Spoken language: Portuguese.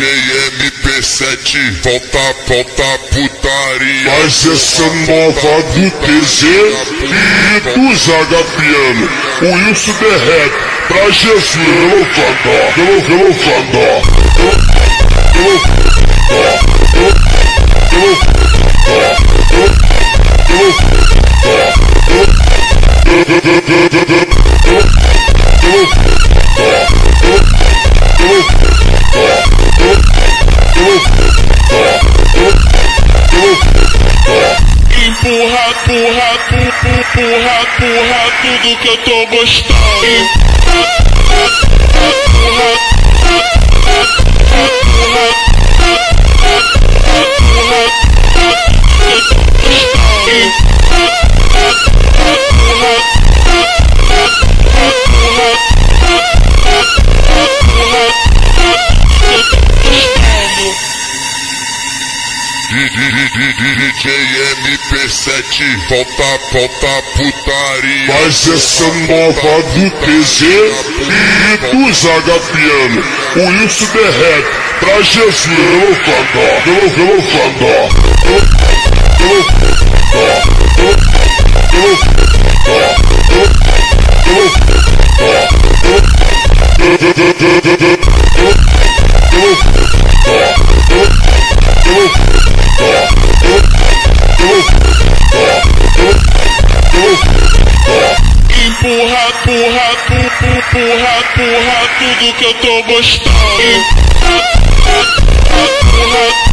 DJ MP7, volta, volta putaria. Mas essa nova do TZ e do Zaga Piano, o Wilson derrete pra Jesus. Hello, Fandó, hello, hello, Fandó. Empurra, empurra, empurra, tudo que eu tô gostando. DJ MP7, volta, volta putaria. Mas essa nova do TZ e do Zaga Piano, o Wilson derrete pra Jesus. Hello, Fandó, hello, hello, Fandó. Hello, empurra, empurra, empurra, empurra tudo que eu tô gostando. Empurra, empurra,